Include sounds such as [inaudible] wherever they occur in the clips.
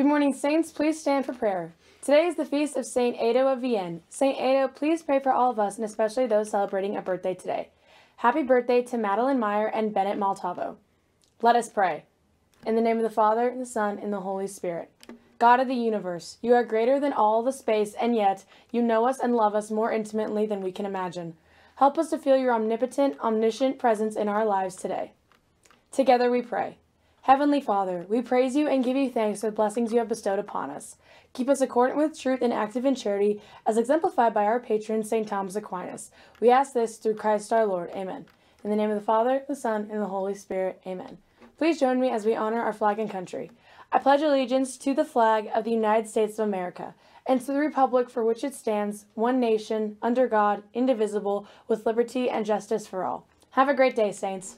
Good morning, Saints. Please stand for prayer. Today is the feast of Saint Ado of Vienne. Saint Ado, please pray for all of us and especially those celebrating a birthday today. Happy birthday to Madeline Meyer and Bennett Maltavo. Let us pray. In the name of the Father, the Son, and the Holy Spirit. God of the universe, you are greater than all the space, and yet you know us and love us more intimately than we can imagine. Help us to feel your omnipotent, omniscient presence in our lives today. Together we pray. Heavenly Father, we praise you and give you thanks for the blessings you have bestowed upon us. Keep us accordant with truth and active in charity, as exemplified by our patron, St. Thomas Aquinas. We ask this through Christ our Lord. Amen. In the name of the Father, the Son, and the Holy Spirit. Amen. Please join me as we honor our flag and country. I pledge allegiance to the flag of the United States of America and to the republic for which it stands, one nation, under God, indivisible, with liberty and justice for all. Have a great day, Saints.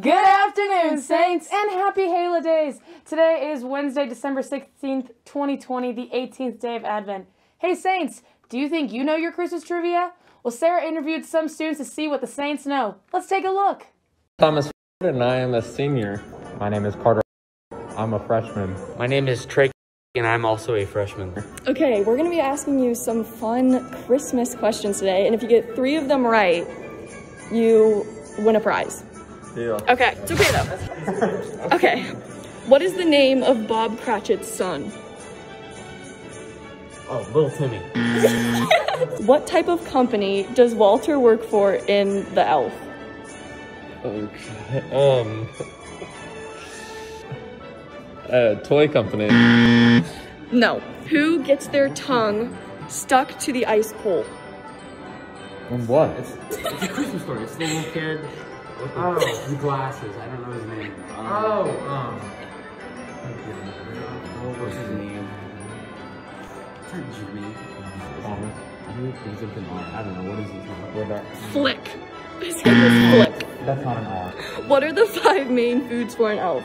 Good afternoon, Saints, and happy Halo Days. Today is Wednesday, December 16th, 2020, the 18th day of Advent. Hey, Saints, do you think you know your Christmas trivia? Well, Sarah interviewed some students to see what the Saints know. Let's take a look. Thomas and I am a senior. My name is Carter. I'm a freshman. My name is Trey, and I'm also a freshman. Okay, we're gonna be asking you some fun Christmas questions today, and if you get three of them right, you win a prize. Deal. Okay, it's okay though. okay, what is the name of Bob Cratchit's son? Oh, little Timmy. [laughs] What type of company does Walter work for in The Elf? Okay. Um. [laughs] A toy company. No. Who gets their tongue stuck to the ice pole? And what? It's a Christmas story. It's the little kid with the, the glasses. I don't know his name. Oh, um. What was his name? It's not Jimmy. Thomas. I think it's something R. I don't know. What is he called? With that. Flick. His name is Flick. That's not an R. What are the five main foods for an elf?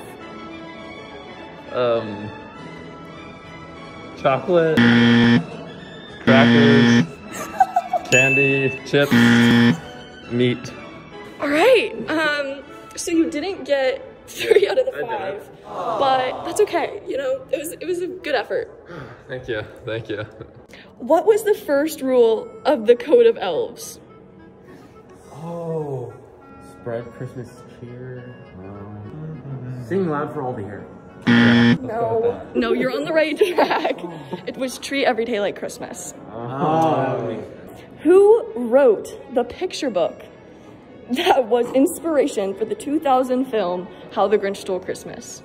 Um. Chocolate. Crackers. Candy. Chips. Meat. All right. Um, so you didn't get three out of the five, didn't. but that's okay. You know, it was it was a good effort. Thank you. Thank you. What was the first rule of the Code of Elves? Oh. Spread Christmas cheer. Um, sing loud for all to hear. No. No, you're on the right track. It was treat every day like Christmas. Oh. Who wrote the picture book that was inspiration for the 2000 film How the Grinch Stole Christmas?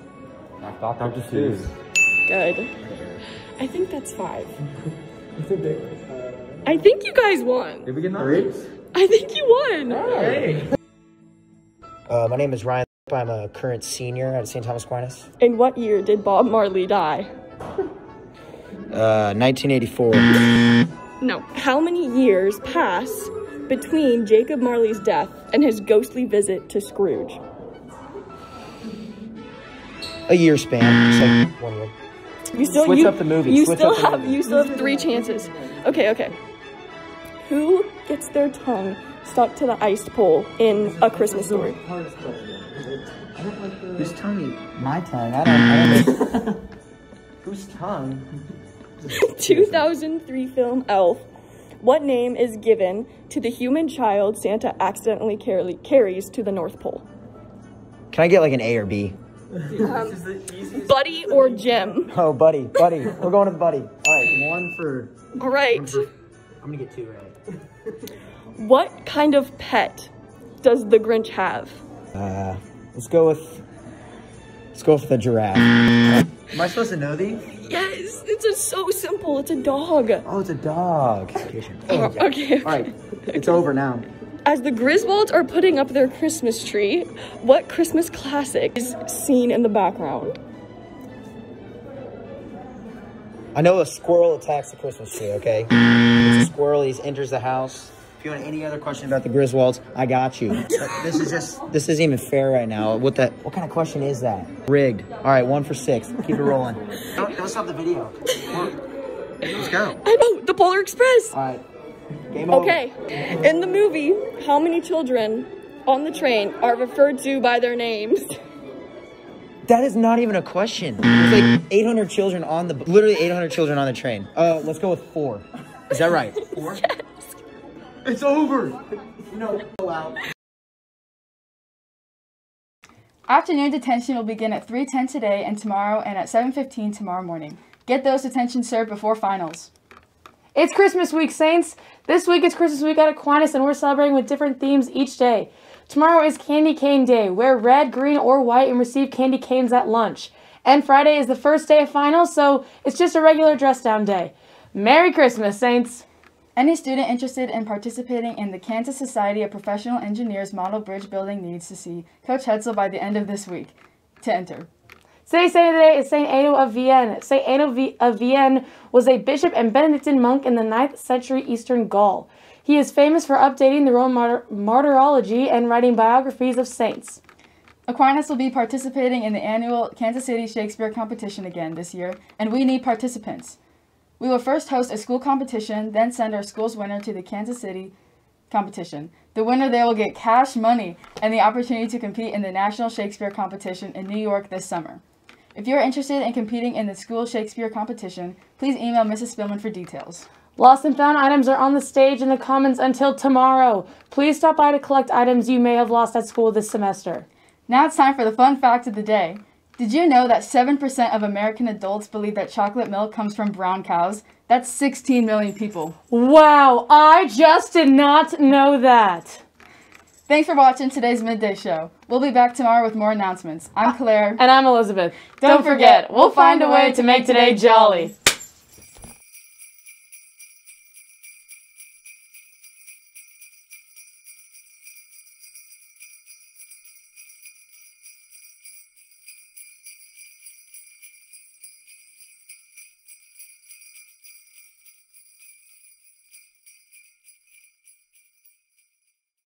Dr. Dr. Seuss. Seuss. Good. I think that's five. I think you guys won. Did we get Three? I think you won. Hey. Uh, my name is Ryan. I'm a current senior at St. Thomas Aquinas. In what year did Bob Marley die? Uh, 1984. [laughs] No. How many years pass between Jacob Marley's death and his ghostly visit to Scrooge? A year span. Just like one year. You still Switch you, up the movie, You switch still up the have movie. you still have three chances. Okay, okay. Who gets their tongue stuck to the iced pole in A Christmas Story? Whose tongue? My tongue. I don't. I don't know. [laughs] Whose tongue? 2003 film Elf. What name is given to the human child Santa accidentally carry, carries to the North Pole? Can I get like an A or B? Buddy or Jim? Oh, buddy, buddy. We're going with buddy. All right. One for. All right. I'm gonna get two right. [laughs] What kind of pet does the Grinch have? Uh, let's go with. Let's go with the giraffe. Am I supposed to know these? It's a, so simple. It's a dog. Oh, it's a dog. Oh, okay. All right. It's over now. As the Griswolds are putting up their Christmas tree, what Christmas classic is seen in the background? I know a squirrel attacks the Christmas tree, okay? It's a squirrel, he enters the house. If you want any other question about the Griswolds, I got you. But this is just, this isn't even fair right now. What that, what kind of question is that? Rigged. All right, one for six. Keep it rolling. [laughs] Don't, don't stop the video. Let's go. I know, the Polar Express. All right. Game over. Okay, in the movie, how many children on the train are referred to by their names? [laughs] That is not even a question. There's like 800 children on the, literally 800 children on the train. Uh, let's go with four. Is that right? Four? [laughs] It's over. No, go out. Afternoon detention will begin at 3:10 today and tomorrow and at 7:15 tomorrow morning. Get those detentions served before finals. It's Christmas week, Saints. This week is Christmas week at Aquinas, and we're celebrating with different themes each day. Tomorrow is Candy Cane Day. Wear red, green, or white and receive candy canes at lunch. And Friday is the first day of finals, so it's just a regular dress down day. Merry Christmas, Saints. Any student interested in participating in the Kansas Society of Professional Engineers model bridge building needs to see Coach Hetzel by the end of this week to enter. Today's saint of the day is Saint Ado of Vienne. Saint Vi- of Vienne was a bishop and Benedictine monk in the 9th century Eastern Gaul. He is famous for updating the Roman martyr- martyrology and writing biographies of saints. Aquinas will be participating in the annual Kansas City Shakespeare competition again this year, and we need participants. We will first host a school competition, then send our school's winner to the Kansas City competition. The winner there will get cash money and the opportunity to compete in the National Shakespeare competition in New York this summer. If you are interested in competing in the school Shakespeare competition, please email Mrs. Spillman for details. Lost and found items are on the stage in the Commons until tomorrow. Please stop by to collect items you may have lost at school this semester. Now it's time for the fun fact of the day. Did you know that 7% of American adults believe that chocolate milk comes from brown cows? That's 16 million people. Wow, I just did not know that. Thanks for watching today's midday show. We'll be back tomorrow with more announcements. I'm ah, Claire. And I'm Elizabeth. Don't forget, we'll find a way to make today jolly.